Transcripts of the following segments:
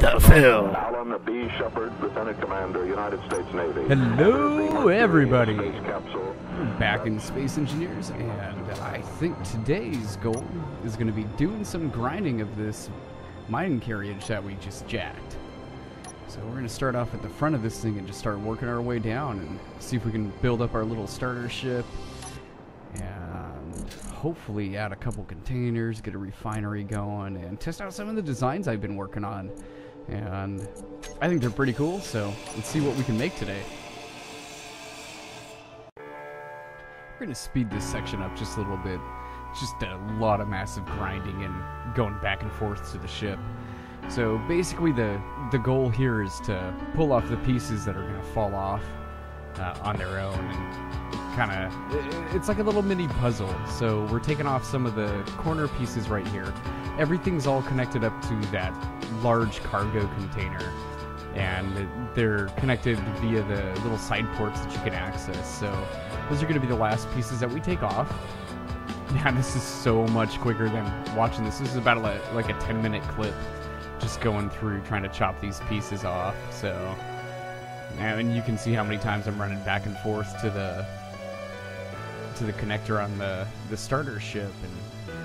the Phil. Alan B. Shepard, Lieutenant Commander, United States Navy. Hello, everybody. Space capsule. Back in Space Engineers, and I think today's goal is going to be doing some grinding of this mining carriage that we just jacked. So we're going to start off at the front of this thing and just start working our way down and see if we can build up our little starter ship and hopefully add a couple containers, get a refinery going, and test out some of the designs I've been working on. And I think they're pretty cool, so let's see what we can make today. We're to speed this section up just a little bit. Just a lot of massive grinding and going back and forth to the ship. So basically, the the goal here is to pull off the pieces that are to fall off uh, on their own, and kind of it's like a little mini puzzle. So we're taking off some of the corner pieces right here. Everything's all connected up to that large cargo container, and they're connected via the little side ports that you can access. So those are going to be the last pieces that we take off. Man, this is so much quicker than watching this. This is about a, like a 10 minute clip just going through trying to chop these pieces off. So, and you can see how many times I'm running back and forth to the to the connector on the the starter ship, and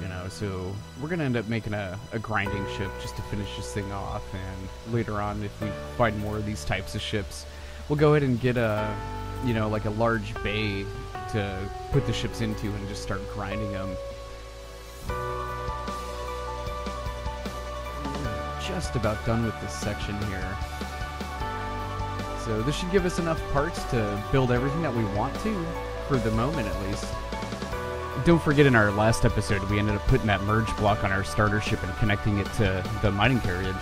you know, so we're gonna end up making a, a grinding ship just to finish this thing off. And later on, if we find more of these types of ships, we'll go ahead and get a you know like a large bay to put the ships into and just start grinding them. just about done with this section here. So this should give us enough parts to build everything that we want to, for the moment at least. Don't forget in our last episode, we ended up putting that merge block on our starter ship and connecting it to the mining carriage.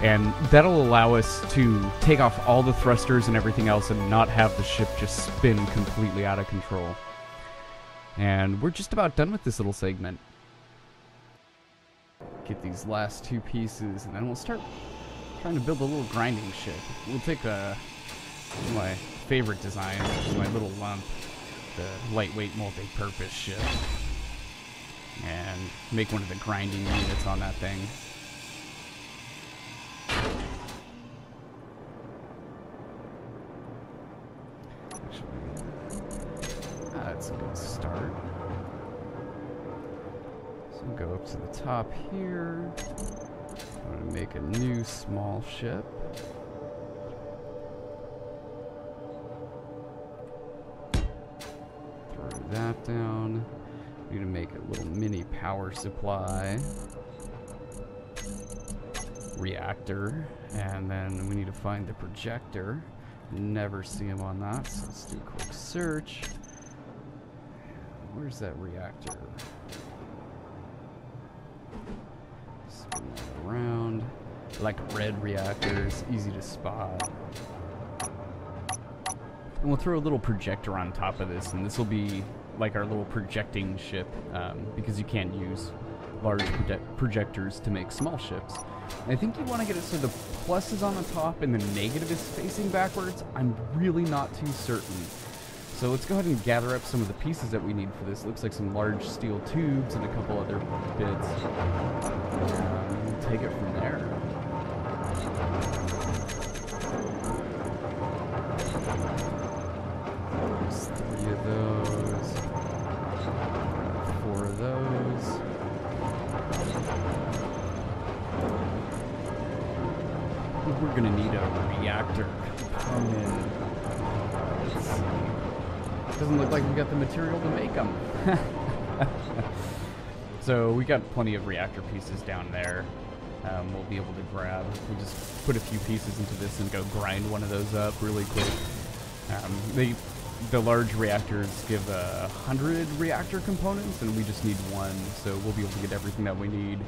And that'll allow us to take off all the thrusters and everything else and not have the ship just spin completely out of control. And we're just about done with this little segment get these last two pieces, and then we'll start trying to build a little grinding ship. We'll take a, my favorite design, my little lump, the lightweight multi-purpose ship, and make one of the grinding units on that thing. That's a good start So go up to the top here. I'm going to make a new small ship. Down. We need to make a little mini power supply. Reactor. And then we need to find the projector. Never see him on that, so let's do a quick search. Where's that reactor? around. I like red reactors, easy to spot. And we'll throw a little projector on top of this, and this will be like our little projecting ship, um, because you can't use large proje projectors to make small ships. And I think you want to get it so the plus is on the top and the negative is facing backwards. I'm really not too certain. So let's go ahead and gather up some of the pieces that we need for this. Looks like some large steel tubes and a couple other bits. Um, take it material to make them. so we got plenty of reactor pieces down there. Um, we'll be able to grab. We'll just put a few pieces into this and go grind one of those up really quick. Um, they, the large reactors give a uh, hundred reactor components, and we just need one, so we'll be able to get everything that we need.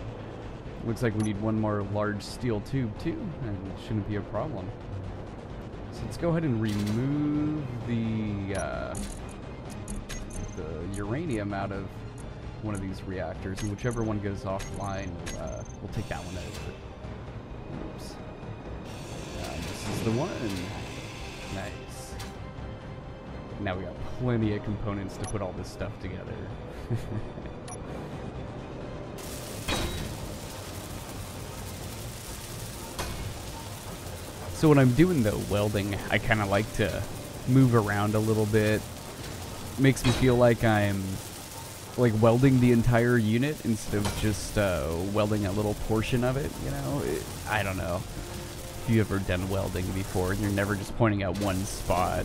Looks like we need one more large steel tube too, and it shouldn't be a problem. So let's go ahead and remove the, uh, the uranium out of one of these reactors, and whichever one goes offline, uh, we'll take that one over. Oops. Uh, this is the one. Nice. Now we got plenty of components to put all this stuff together. So when I'm doing the welding, I kind of like to move around a little bit. Makes me feel like I'm like welding the entire unit instead of just uh, welding a little portion of it. You know, it, I don't know if you ever done welding before and you're never just pointing at one spot.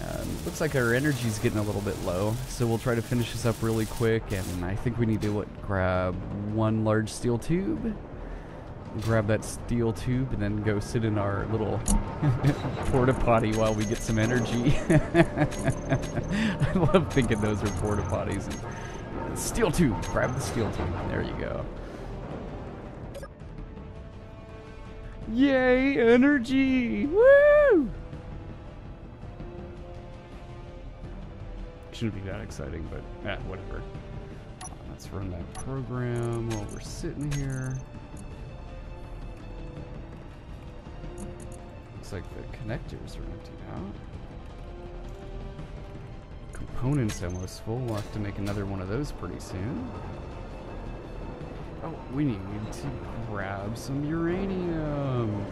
Um, looks like our energy's getting a little bit low, so we'll try to finish this up really quick. And I think we need to what, grab one large steel tube, grab that steel tube, and then go sit in our little porta potty while we get some energy. I love thinking those are porta potties. And steel tube, grab the steel tube. There you go. Yay, energy! Woo! Shouldn't be that exciting, but eh, whatever. Let's run that program while we're sitting here. Looks like the connectors are emptied out. Components almost full. We'll have to make another one of those pretty soon. Oh, we need to grab some uranium.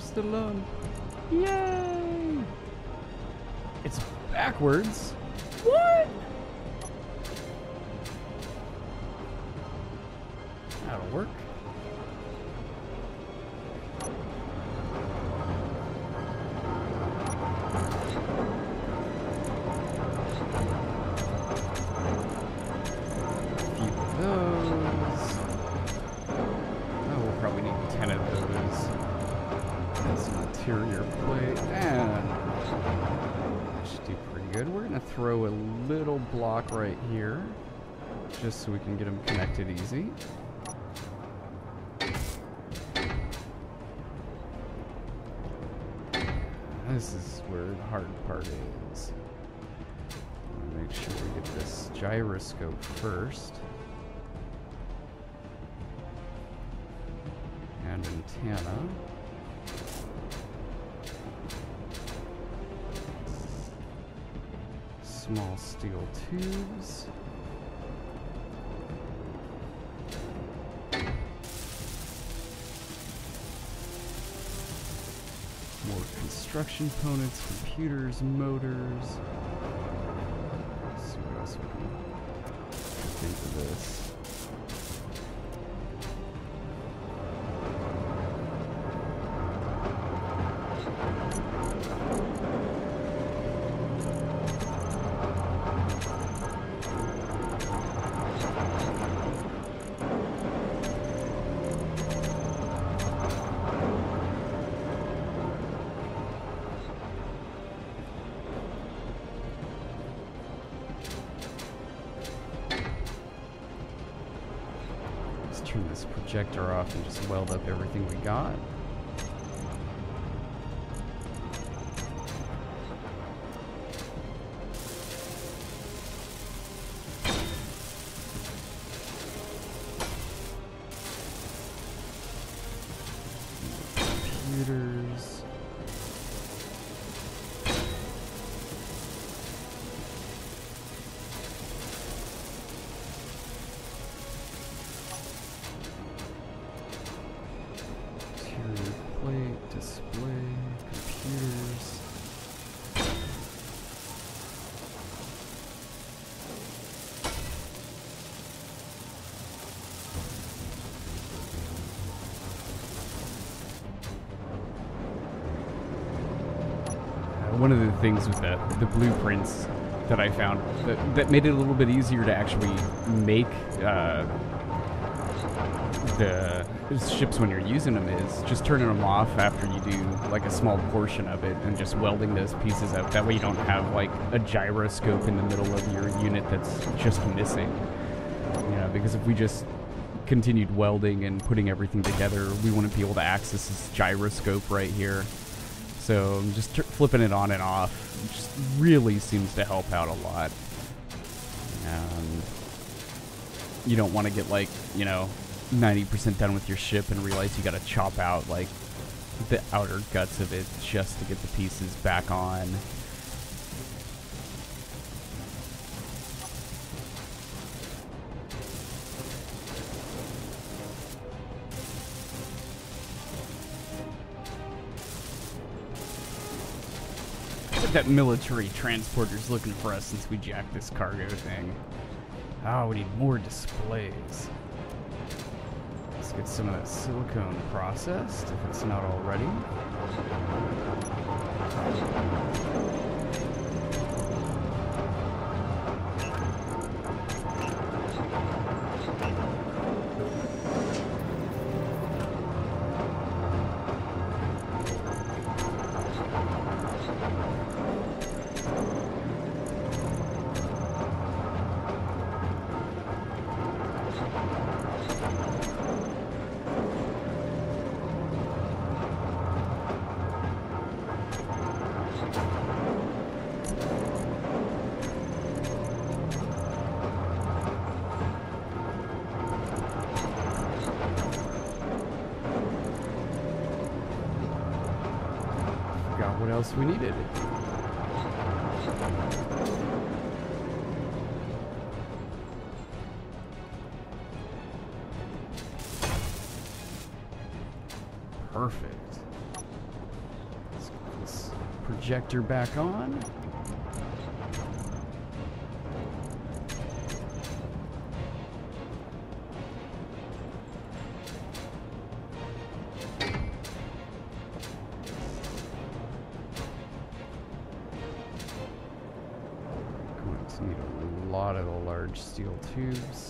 Where's the? Yay! It's backwards. Just so we can get them connected easy. This is where the hard part is. Make sure we get this gyroscope first. And antenna. Small steel tubes. Construction components, computers, motors. Let's see what else we can this. Turn this projector off and just weld up everything we got. One of the things with the, the blueprints that I found that, that made it a little bit easier to actually make uh, the ships when you're using them is just turning them off after you do like a small portion of it and just welding those pieces up. That way you don't have like a gyroscope in the middle of your unit that's just missing. You know, because if we just continued welding and putting everything together, we wouldn't be able to access this gyroscope right here. So just flipping it on and off just really seems to help out a lot. Um, you don't want to get like, you know, 90% done with your ship and realize you got to chop out like the outer guts of it just to get the pieces back on. That military transporter's looking for us since we jacked this cargo thing. Oh, we need more displays. Let's get some of that silicone processed, if it's not already. We needed. It. Perfect. Let's get this projector back on. Tubes.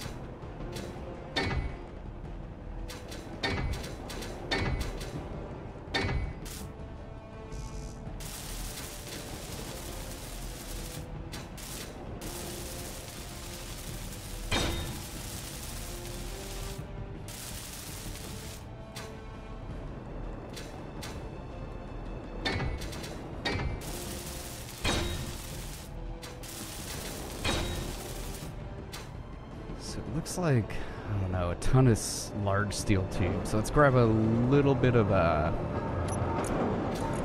Looks like, I don't know, a ton of large steel tubes. So let's grab a little bit of a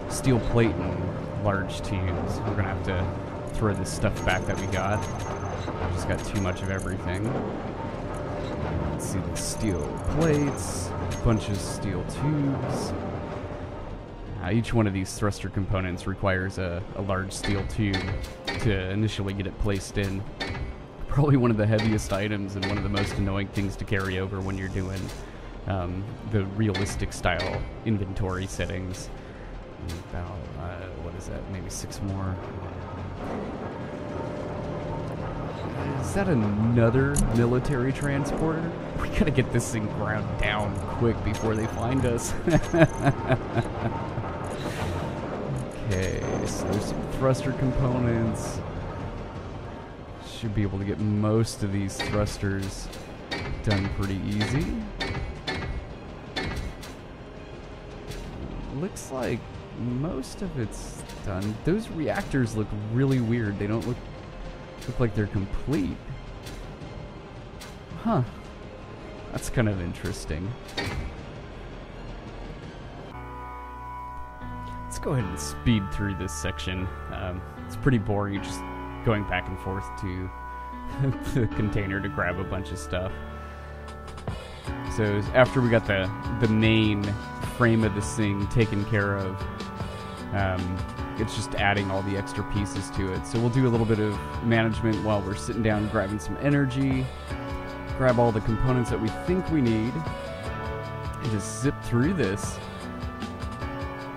steel plate and large tubes. We're gonna have to throw this stuff back that we got. I Just got too much of everything. Let's see the steel plates, bunch of steel tubes. Uh, each one of these thruster components requires a, a large steel tube to initially get it placed in probably one of the heaviest items and one of the most annoying things to carry over when you're doing um, the realistic style inventory settings. About, uh, what is that, maybe six more? Is that another military transporter? We gotta get this thing ground down quick before they find us. okay, so there's some thruster components should be able to get most of these thrusters done pretty easy. Looks like most of it's done. Those reactors look really weird. They don't look look like they're complete. Huh. That's kind of interesting. Let's go ahead and speed through this section. Um, it's pretty boring, just going back and forth to the container to grab a bunch of stuff. So after we got the the main frame of this thing taken care of, um, it's just adding all the extra pieces to it. So we'll do a little bit of management while we're sitting down grabbing some energy, grab all the components that we think we need, and just zip through this.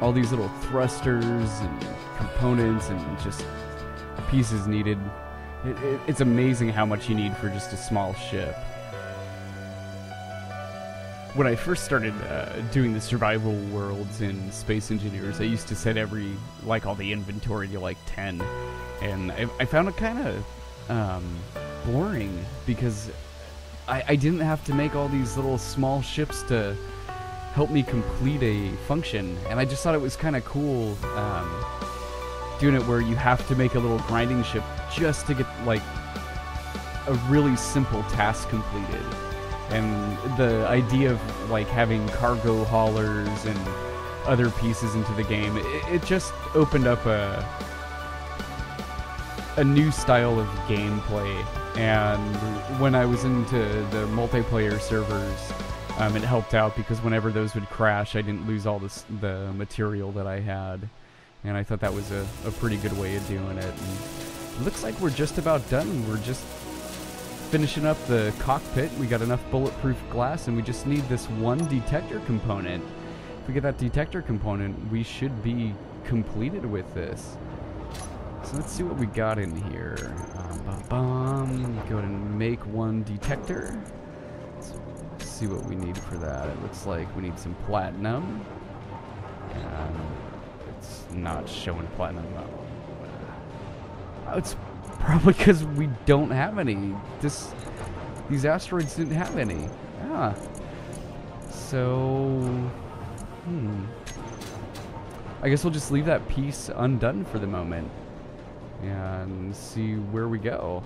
All these little thrusters and components and just pieces needed. It, it, it's amazing how much you need for just a small ship. When I first started uh, doing the survival worlds in Space Engineers, I used to set every, like all the inventory to like 10. And I, I found it kind of um, boring because I, I didn't have to make all these little small ships to help me complete a function, and I just thought it was kind of cool um, doing it where you have to make a little grinding ship just to get like a really simple task completed. And the idea of like having cargo haulers and other pieces into the game, it, it just opened up a a new style of gameplay. And when I was into the multiplayer servers, um, it helped out because whenever those would crash, I didn't lose all this the material that I had, and I thought that was a, a pretty good way of doing it. And looks like we're just about done. We're just finishing up the cockpit. We got enough bulletproof glass, and we just need this one detector component. If we get that detector component, we should be completed with this. So let's see what we got in here. Um, bum. Go and make one detector. Let's see what we need for that. It looks like we need some platinum. And it's not showing platinum. Oh, it's probably because we don't have any. This, these asteroids didn't have any. Ah. So, hmm. I guess we'll just leave that piece undone for the moment and see where we go.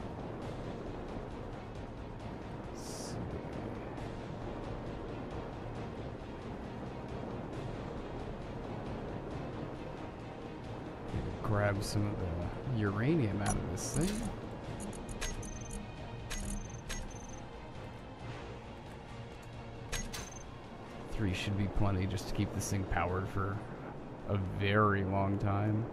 Grab some of the uranium out of this thing. Three should be plenty just to keep this thing powered for a very long time.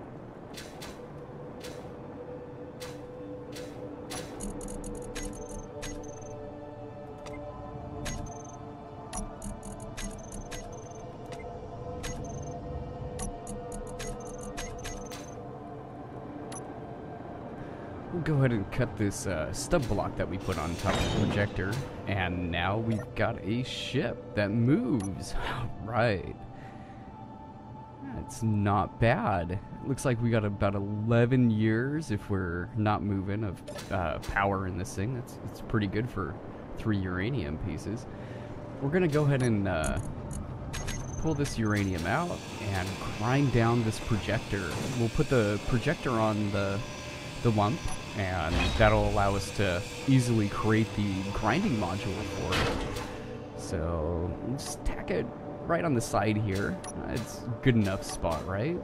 Cut this uh, stub block that we put on top of the projector, and now we've got a ship that moves. right. It's not bad. It looks like we got about 11 years if we're not moving of uh, power in this thing. That's, that's pretty good for three uranium pieces. We're going to go ahead and uh, pull this uranium out and grind down this projector. We'll put the projector on the, the lump and that'll allow us to easily create the grinding module for it. So just tack it right on the side here. It's good enough spot, right?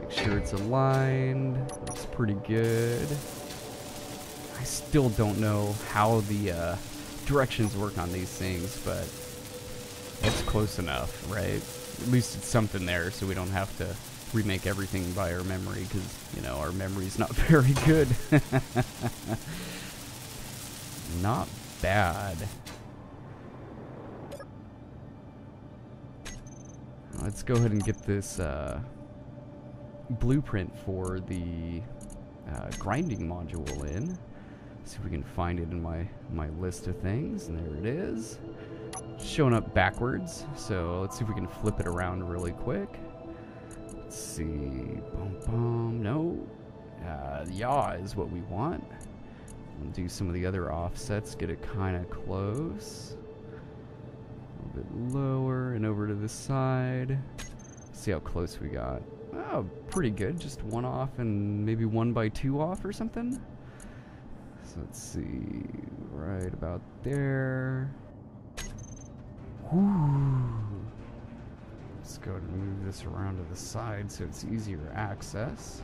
Make sure it's aligned. Looks pretty good. I still don't know how the uh, directions work on these things, but it's close enough, right? At least it's something there so we don't have to remake everything by our memory because, you know, our memory's not very good. not bad. Let's go ahead and get this uh, blueprint for the uh, grinding module in. See if we can find it in my, my list of things. And there it is. Showing up backwards. So let's see if we can flip it around really quick. Let's see. Boom, boom. No. Uh, yaw is what we want. We'll do some of the other offsets, get it kind of close. A little bit lower and over to the side. See how close we got. Oh, pretty good. Just one off and maybe one by two off or something. So let's see. Right about there. Whoo. Let's go and move this around to the side so it's easier access.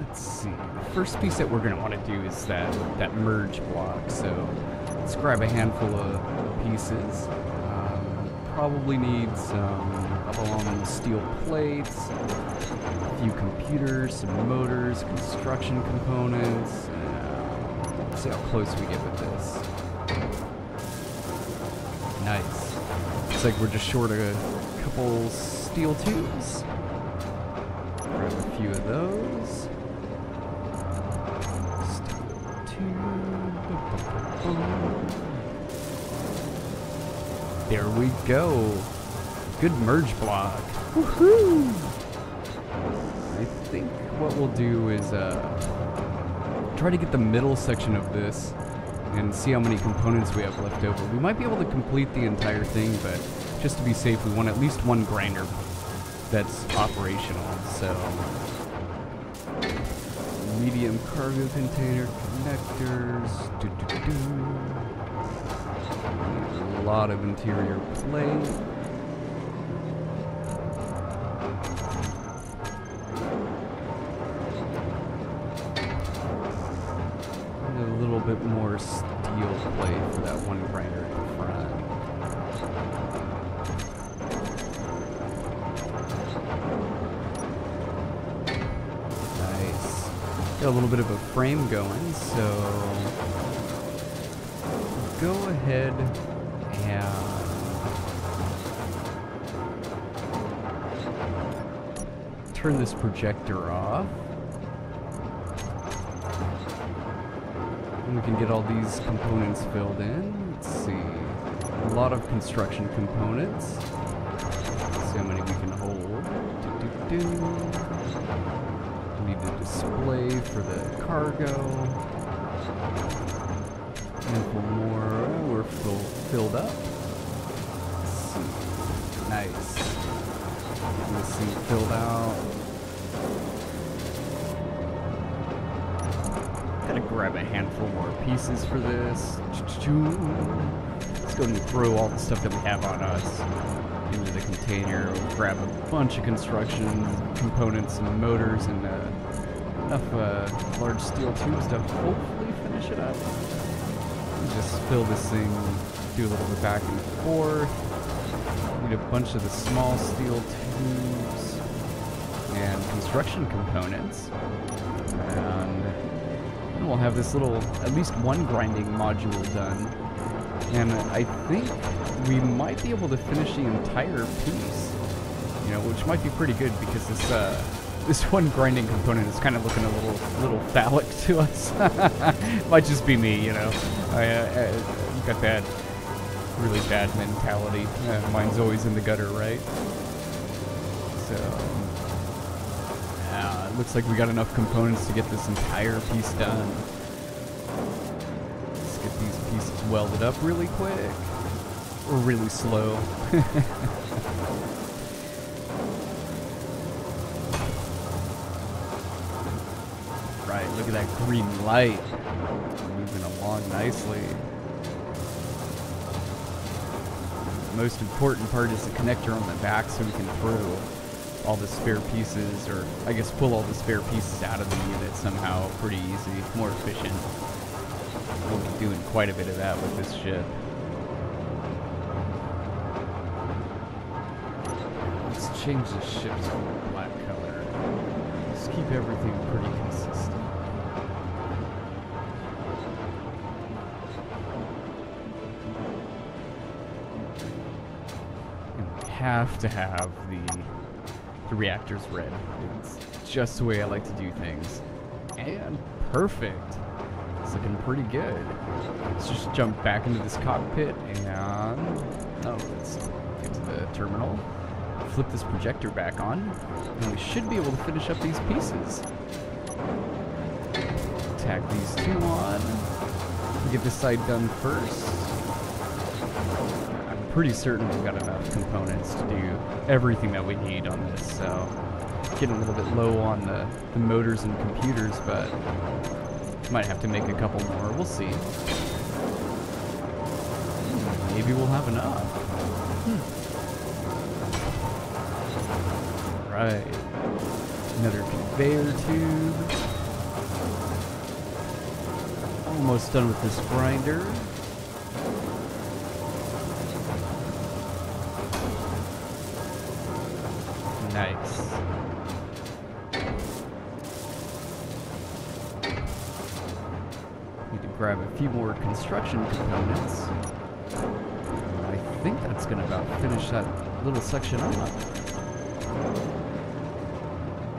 Let's see. The first piece that we're going to want to do is that, that merge block. So let's grab a handful of pieces. Um, probably need some aluminum steel plates, a few computers, some motors, construction components. Uh, let's see how close we get with this. Looks like we're just short a couple steel tubes. Grab a few of those. Steel tube. There we go. Good merge block. Woohoo! I think what we'll do is uh, try to get the middle section of this and see how many components we have left over. We might be able to complete the entire thing, but just to be safe, we want at least one grinder that's operational. So, medium cargo container connectors. Doo -doo -doo A lot of interior plate. A little bit of a frame going, so go ahead and turn this projector off. And we can get all these components filled in. Let's see. A lot of construction components. See how many we can hold. Do, do, do. For the cargo. Handful more. Oh, we're full, filled up. Nice. This thing filled out. Gotta grab a handful more pieces for this. Let's go and throw all the stuff that we have on us into the container. We'll grab a bunch of construction components and motors and uh, enough uh, large steel tubes to hopefully finish it up. Just fill this thing, do a little bit back and forth. Need a bunch of the small steel tubes and construction components. And then we'll have this little, at least one grinding module done. And I think we might be able to finish the entire piece. You know, which might be pretty good because this uh, this one grinding component is kind of looking a little little phallic to us. might just be me, you know. I, uh, I got that really bad mentality. Uh, mine's always in the gutter, right? So, yeah, it looks like we got enough components to get this entire piece done. Let's get these pieces welded up really quick. Or really slow. right, look at that green light. Moving along nicely. The most important part is the connector on the back so we can throw all the spare pieces, or I guess pull all the spare pieces out of the unit somehow pretty easy, more efficient. We'll be doing quite a bit of that with this ship. Let's change to a black color. Let's keep everything pretty consistent. Have to have the the reactor's red. It's just the way I like to do things. And perfect. It's looking pretty good. Let's just jump back into this cockpit and oh, let's get to the terminal. Flip this projector back on, and we should be able to finish up these pieces. Tack these two on. Get this side done first. Pretty certain we've got enough components to do everything that we need on this, so getting a little bit low on the, the motors and computers, but might have to make a couple more. We'll see. Maybe we'll have enough. Hmm. Right. Another conveyor tube. Almost done with this grinder. Few more construction components. I think that's gonna about finish that little section up.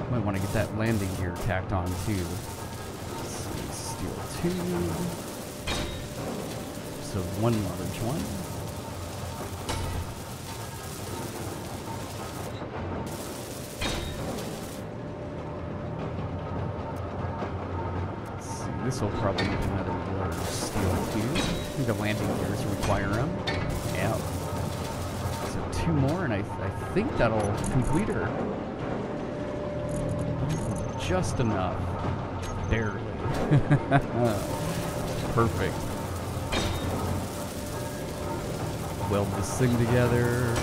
Might want to get that landing gear tacked on too. Steel tube. So one large one. This will probably need another large steel tube. The landing gears require them. Yeah. So two more, and I, I think that'll complete her. Just enough. Barely. Perfect. Weld this thing together.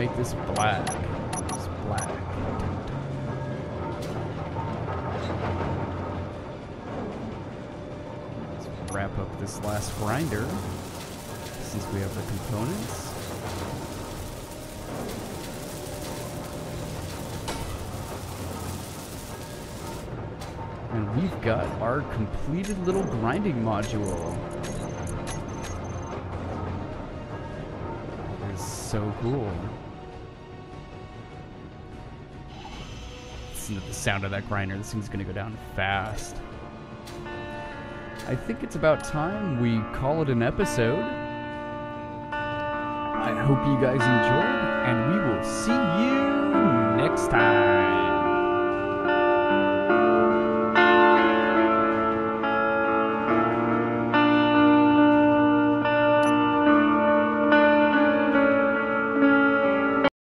Make this black. It's black. Let's wrap up this last grinder since we have the components. And we've got our completed little grinding module. It's so cool. Listen to the sound of that grinder. This thing's gonna go down fast. I think it's about time we call it an episode. I hope you guys enjoyed, and we will see you next time.